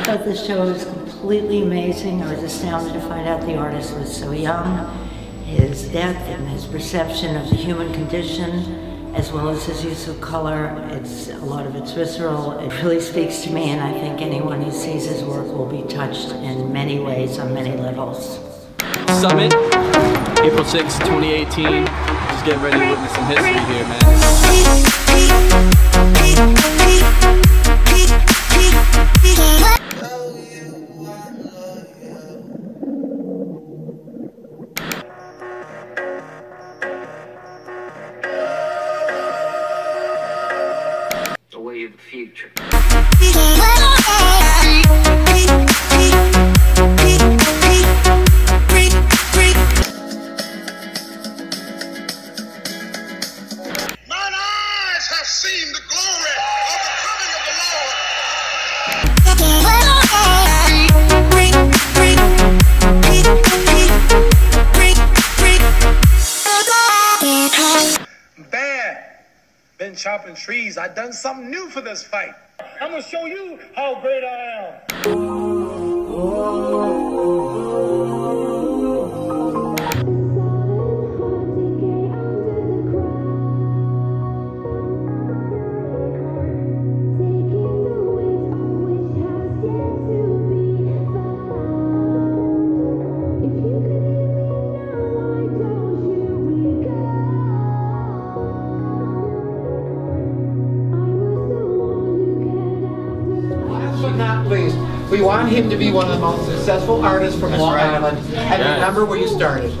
I thought this show was completely amazing. I was astounded to find out the artist was so young. His depth and his perception of the human condition, as well as his use of color, it's a lot of it's visceral. It really speaks to me, and I think anyone who sees his work will be touched in many ways on many levels. Summit, April 6, 2018. Just getting ready to witness some history here, man. The future. Been chopping trees. I done something new for this fight. I'm gonna show you how great I am. Not least, we want him to be one of the most successful artists from Long Island. And remember where you started.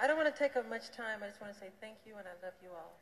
I don't want to take up much time. I just want to say thank you and I love you all.